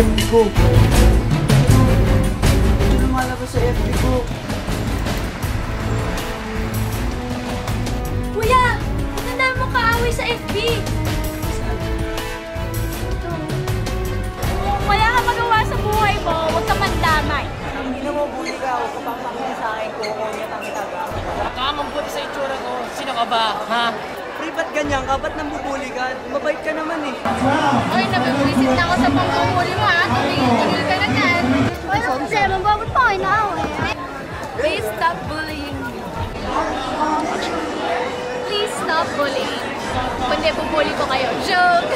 FB ko. Hindi lumalabas sa FB ko. Kuya! Dami mong kaaway sa FB? Kung wala ka magawa sa buhay mo, huwag ka mandamay. Hindi na mo buli ka. Huwag ka pang pakita sa akin kung ako niya ang taga. Nakakamampot sa itsura ko. Sino ka ba, ha? Pre, ba't ganyan ka? Ba't nambubuli ka? Mabait ka naman eh. Oy, ako sa pangkuhuli mo ha. Tumigil-tigil ka na dyan. Problema? Bakit pa kayo naaway? Please stop bullying me. Please stop bullying. Kundi bubuli ko kayo. Joke!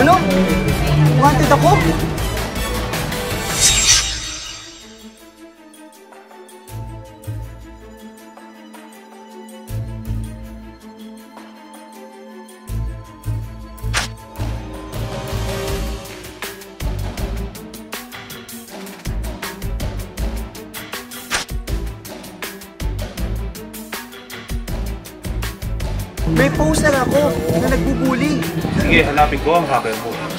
Ano? Wanted ako? May poster ako na nagbubuli. Sige, hanapin ko ang hacker mo.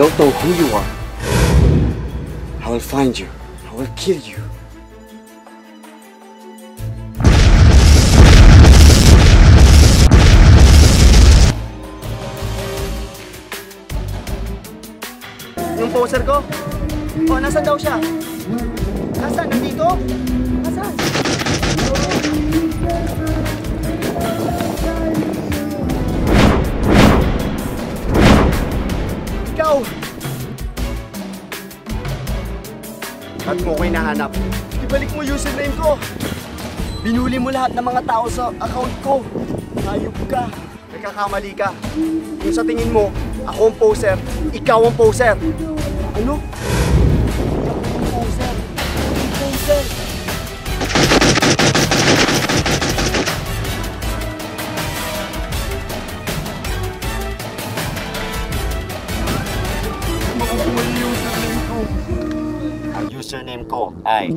Don't know who you are. I will find you. I will kill you. Yung poster ko? O, nasaan daw siya? Nasaan? Nandito? Nasaan? Ikaw! Ba't mo ko hinahanap? Ibalik mo username ko! Binuli mo lahat ng mga tao sa account ko. Hayop ka. Nagkakamali ka. Kung sa tingin mo, ako ang poser, ikaw ang poser. Ano? username ko I.